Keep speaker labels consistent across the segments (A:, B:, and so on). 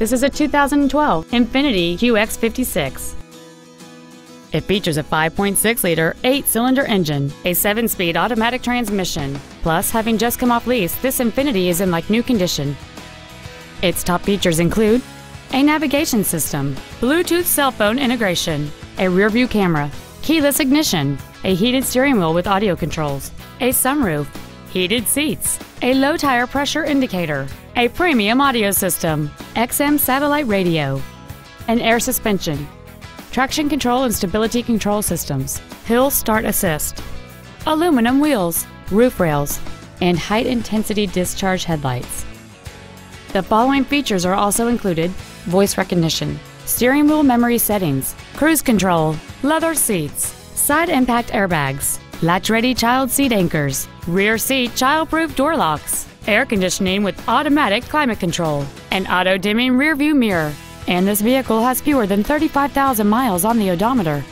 A: This is a 2012 Infiniti QX56. It features a 5.6 liter, 8 cylinder engine, a 7 speed automatic transmission. Plus, having just come off lease, this Infiniti is in like new condition. Its top features include a navigation system, Bluetooth cell phone integration, a rear view camera, keyless ignition, a heated steering wheel with audio controls, a sunroof, heated seats, a low tire pressure indicator, a premium audio system, XM satellite radio, an air suspension, traction control and stability control systems, hill start assist, aluminum wheels, roof rails, and high intensity discharge headlights. The following features are also included voice recognition, steering wheel memory settings, cruise control, leather seats, side impact airbags, latch ready child seat anchors, rear seat child proof door locks, air conditioning with automatic climate control, an auto dimming rear view mirror, and this vehicle has fewer than 35,000 miles on the odometer.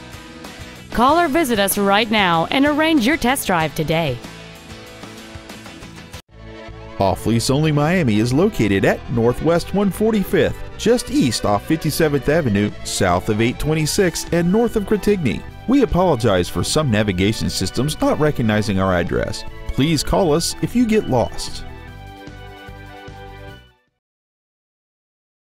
A: Call or visit us right now and arrange your test drive today.
B: Off Lease Only Miami is located at Northwest 145th, just east off 57th Avenue, south of 826, and north of Gratigny. We apologize for some navigation systems not recognizing our address. Please call us if you get lost.